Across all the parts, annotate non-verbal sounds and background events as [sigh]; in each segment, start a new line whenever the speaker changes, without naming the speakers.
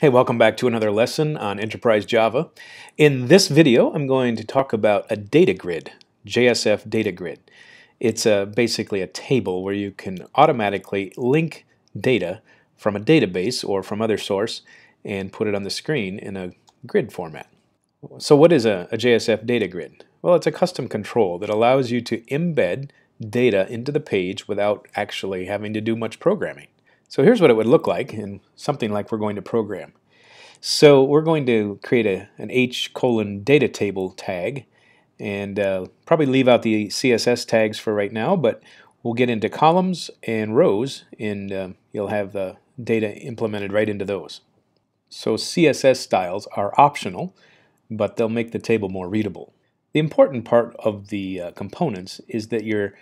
Hey, welcome back to another lesson on Enterprise Java. In this video, I'm going to talk about a data grid, JSF data grid. It's a, basically a table where you can automatically link data from a database or from other source and put it on the screen in a grid format. So what is a, a JSF data grid? Well, it's a custom control that allows you to embed data into the page without actually having to do much programming. So here's what it would look like in something like we're going to program. So we're going to create a, an H colon data table tag and uh, probably leave out the CSS tags for right now, but we'll get into columns and rows and uh, you'll have the data implemented right into those. So CSS styles are optional, but they'll make the table more readable. The important part of the uh, components is that your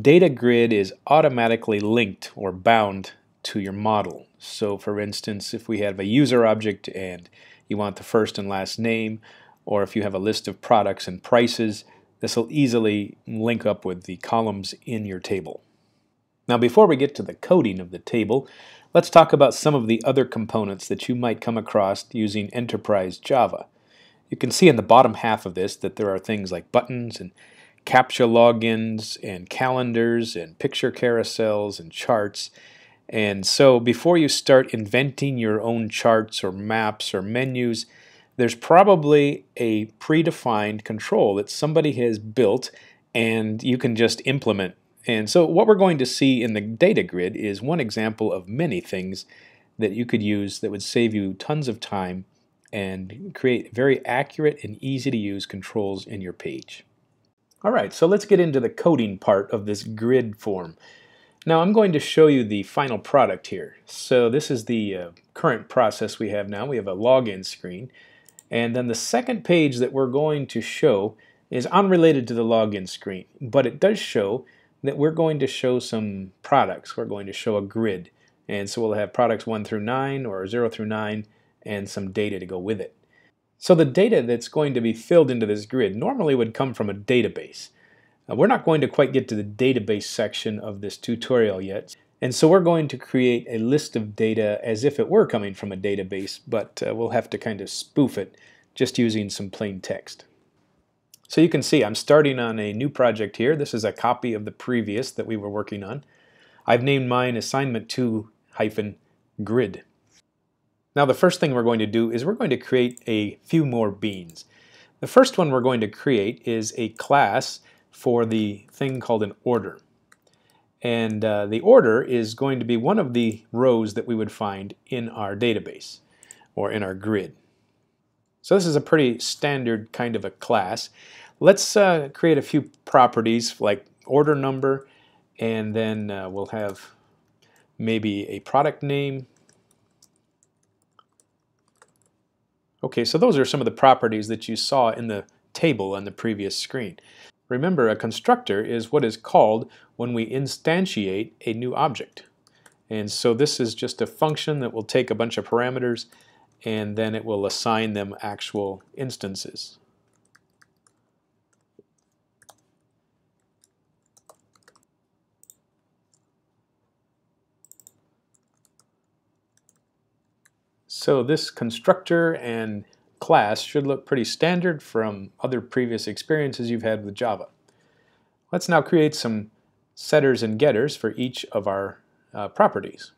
data grid is automatically linked or bound to your model. So for instance, if we have a user object and you want the first and last name, or if you have a list of products and prices, this will easily link up with the columns in your table. Now before we get to the coding of the table, let's talk about some of the other components that you might come across using Enterprise Java. You can see in the bottom half of this that there are things like buttons and CAPTCHA logins and calendars and picture carousels and charts and so before you start inventing your own charts or maps or menus, there's probably a predefined control that somebody has built and you can just implement. And so what we're going to see in the data grid is one example of many things that you could use that would save you tons of time and create very accurate and easy to use controls in your page. All right, so let's get into the coding part of this grid form. Now I'm going to show you the final product here. So this is the uh, current process we have now. We have a login screen. And then the second page that we're going to show is unrelated to the login screen, but it does show that we're going to show some products. We're going to show a grid. And so we'll have products 1 through 9 or 0 through 9 and some data to go with it. So the data that's going to be filled into this grid normally would come from a database. Uh, we're not going to quite get to the database section of this tutorial yet. And so we're going to create a list of data as if it were coming from a database, but uh, we'll have to kind of spoof it just using some plain text. So you can see I'm starting on a new project here. This is a copy of the previous that we were working on. I've named mine assignment 2 hyphen grid. Now the first thing we're going to do is we're going to create a few more beans. The first one we're going to create is a class for the thing called an order. And uh, the order is going to be one of the rows that we would find in our database or in our grid. So this is a pretty standard kind of a class. Let's uh, create a few properties like order number and then uh, we'll have maybe a product name. Okay, so those are some of the properties that you saw in the table on the previous screen. Remember, a constructor is what is called when we instantiate a new object. And so this is just a function that will take a bunch of parameters and then it will assign them actual instances. So this constructor and class should look pretty standard from other previous experiences you've had with Java. Let's now create some setters and getters for each of our uh, properties.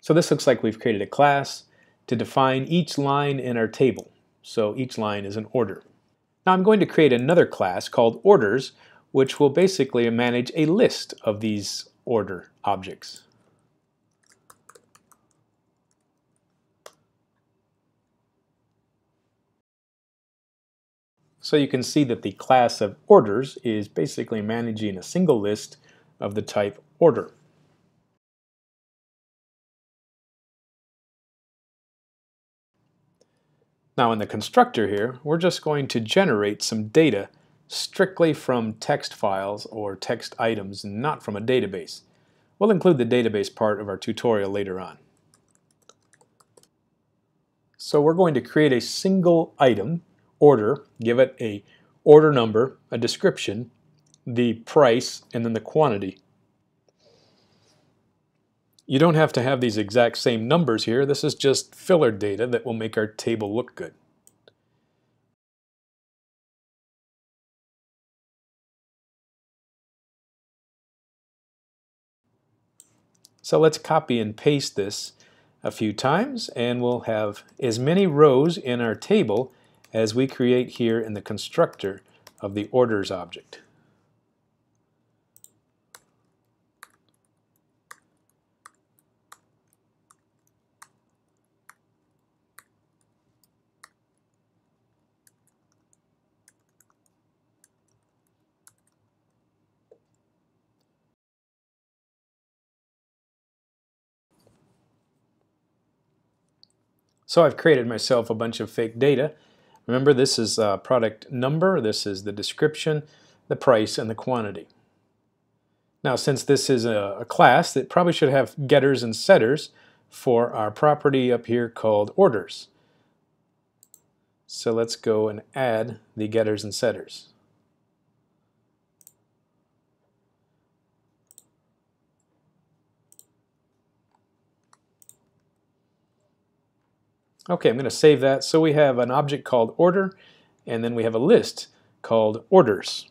So this looks like we've created a class to define each line in our table. So each line is an order. Now I'm going to create another class called orders, which will basically manage a list of these order objects. So you can see that the class of orders is basically managing a single list of the type order. Now in the constructor here, we're just going to generate some data strictly from text files or text items, not from a database. We'll include the database part of our tutorial later on. So we're going to create a single item order, give it a order number, a description, the price, and then the quantity. You don't have to have these exact same numbers here. This is just filler data that will make our table look good. So let's copy and paste this a few times and we'll have as many rows in our table as we create here in the constructor of the orders object. So I've created myself a bunch of fake data. Remember this is a product number, this is the description, the price, and the quantity. Now since this is a, a class, it probably should have getters and setters for our property up here called orders. So let's go and add the getters and setters. Okay, I'm going to save that. So we have an object called order, and then we have a list called orders.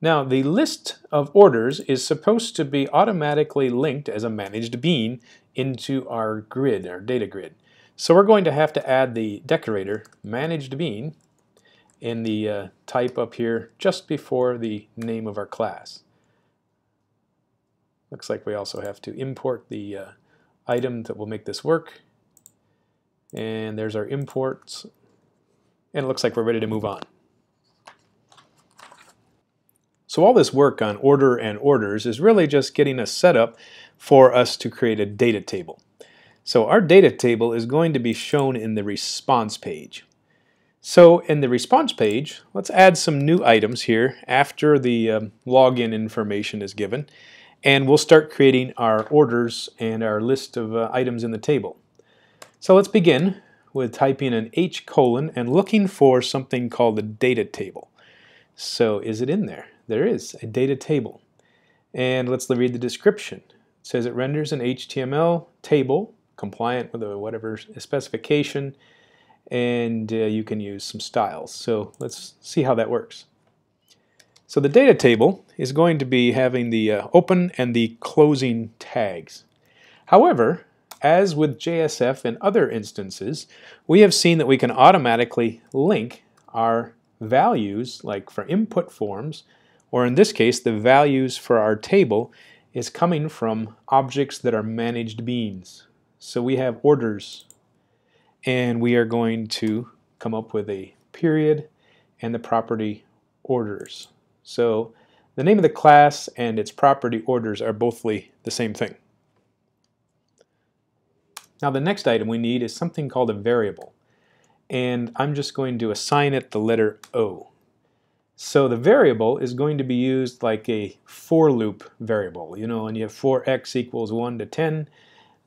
Now, the list of orders is supposed to be automatically linked as a managed bean into our grid, our data grid. So we're going to have to add the decorator managed bean in the uh, type up here just before the name of our class. Looks like we also have to import the uh, item that will make this work. And there's our imports. And it looks like we're ready to move on. So all this work on order and orders is really just getting us set up for us to create a data table. So our data table is going to be shown in the response page. So in the response page, let's add some new items here after the um, login information is given and we'll start creating our orders and our list of uh, items in the table. So let's begin with typing an H colon and looking for something called a data table. So is it in there? There is a data table. And let's read the description. It says it renders an HTML table compliant with a whatever specification and uh, you can use some styles. So let's see how that works. So the data table is going to be having the uh, open and the closing tags. However, as with JSF and other instances, we have seen that we can automatically link our values, like for input forms, or in this case, the values for our table is coming from objects that are managed beans. So we have orders, and we are going to come up with a period and the property orders. So the name of the class and its property orders are bothly the same thing. Now the next item we need is something called a variable. And I'm just going to assign it the letter O. So the variable is going to be used like a for loop variable. You know, and you have for x equals 1 to 10.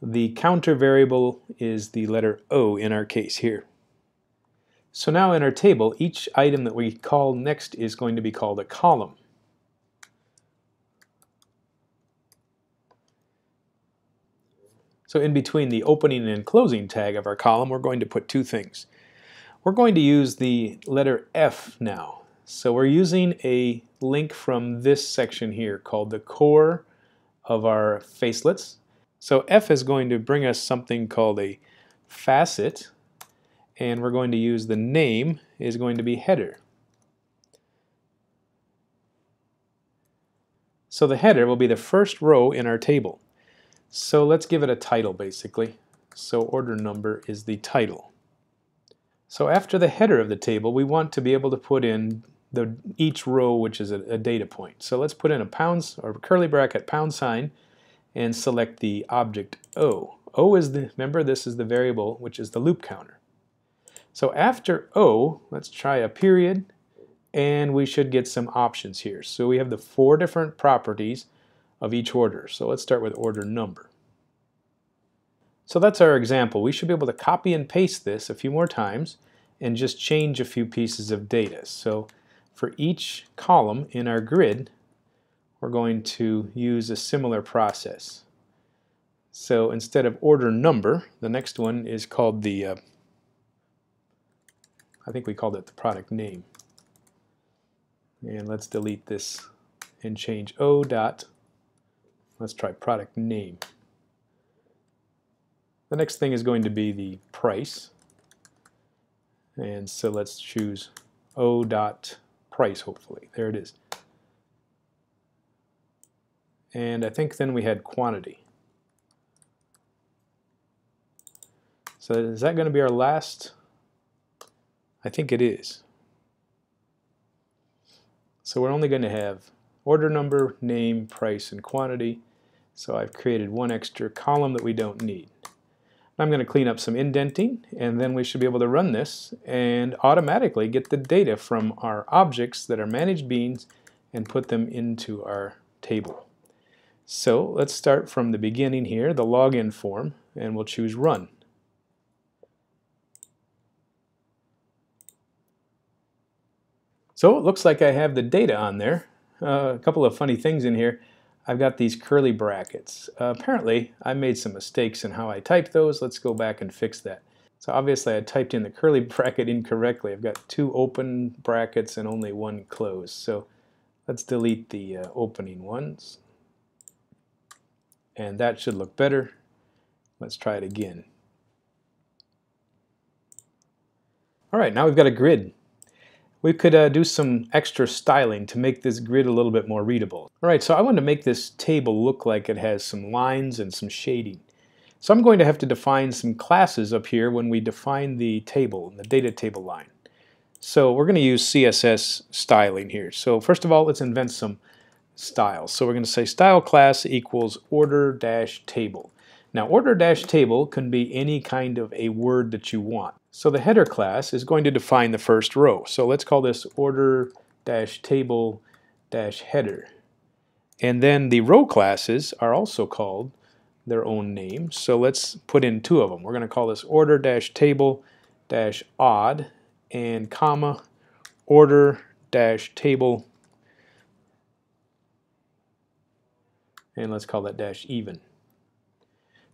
The counter variable is the letter O in our case here. So now in our table, each item that we call next is going to be called a column. So in between the opening and closing tag of our column, we're going to put two things. We're going to use the letter F now. So we're using a link from this section here called the core of our facelets. So F is going to bring us something called a facet and we're going to use the name is going to be header. So the header will be the first row in our table. So let's give it a title basically. So order number is the title. So after the header of the table, we want to be able to put in the each row which is a, a data point. So let's put in a pound or curly bracket pound sign and select the object O. O is the, remember this is the variable which is the loop counter. So after O, let's try a period, and we should get some options here. So we have the four different properties of each order. So let's start with order number. So that's our example. We should be able to copy and paste this a few more times and just change a few pieces of data. So for each column in our grid, we're going to use a similar process. So instead of order number, the next one is called the, uh, I think we called it the product name. And let's delete this and change O dot, let's try product name. The next thing is going to be the price. And so let's choose O dot price, hopefully. There it is. And I think then we had quantity. So is that going to be our last? I think it is. So we're only going to have order number, name, price, and quantity. So I've created one extra column that we don't need. I'm going to clean up some indenting and then we should be able to run this and automatically get the data from our objects that are managed beans and put them into our table. So let's start from the beginning here, the login form, and we'll choose run. So it looks like I have the data on there. Uh, a couple of funny things in here. I've got these curly brackets. Uh, apparently, I made some mistakes in how I typed those. Let's go back and fix that. So obviously I typed in the curly [laughs] bracket incorrectly. I've got two open brackets and only one closed. So let's delete the uh, opening ones. And that should look better. Let's try it again. All right, now we've got a grid we could uh, do some extra styling to make this grid a little bit more readable. All right, so I want to make this table look like it has some lines and some shading. So I'm going to have to define some classes up here when we define the table, the data table line. So we're going to use CSS styling here. So first of all, let's invent some styles. So we're going to say style class equals order dash table. Now order dash table can be any kind of a word that you want. So the header class is going to define the first row. So let's call this order dash table dash header. And then the row classes are also called their own name. So let's put in two of them. We're going to call this order dash table dash odd and comma order dash table and let's call that dash even.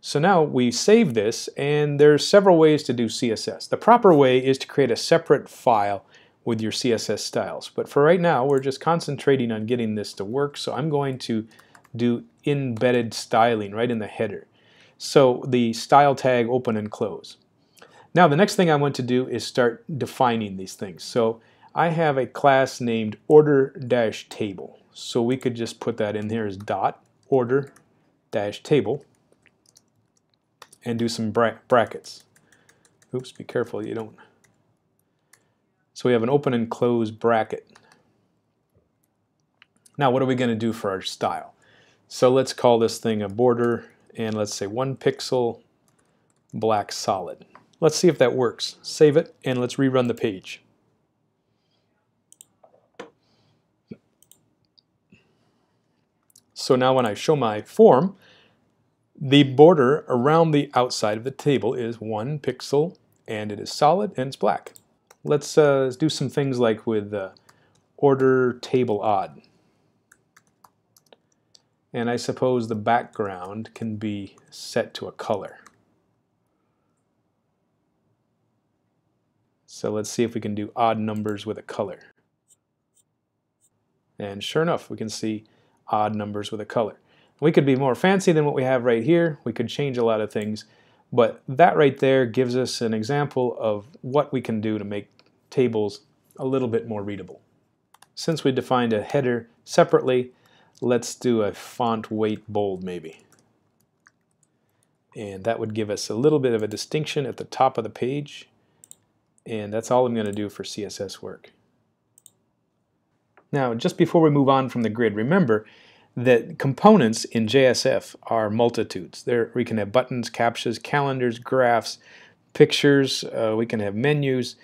So now we save this and there's several ways to do CSS. The proper way is to create a separate file with your CSS styles. But for right now, we're just concentrating on getting this to work. So I'm going to do embedded styling right in the header. So the style tag open and close. Now the next thing I want to do is start defining these things. So I have a class named order-table. So we could just put that in here as dot order-table and do some bra brackets. Oops, be careful you don't. So we have an open and close bracket. Now what are we going to do for our style? So let's call this thing a border and let's say one pixel black solid. Let's see if that works. Save it and let's rerun the page. So now when I show my form, the border around the outside of the table is one pixel and it is solid and it's black. Let's uh, do some things like with uh, order table odd. And I suppose the background can be set to a color. So let's see if we can do odd numbers with a color. And sure enough, we can see odd numbers with a color. We could be more fancy than what we have right here. We could change a lot of things. But that right there gives us an example of what we can do to make tables a little bit more readable. Since we defined a header separately, let's do a font weight bold maybe. And that would give us a little bit of a distinction at the top of the page. And that's all I'm going to do for CSS work. Now, just before we move on from the grid, remember that components in JSF are multitudes. There we can have buttons, captchas, calendars, graphs, pictures, uh, we can have menus.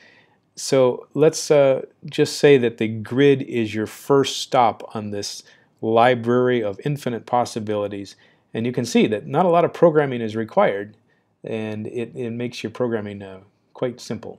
So let's uh, just say that the grid is your first stop on this library of infinite possibilities and you can see that not a lot of programming is required and it, it makes your programming uh, quite simple.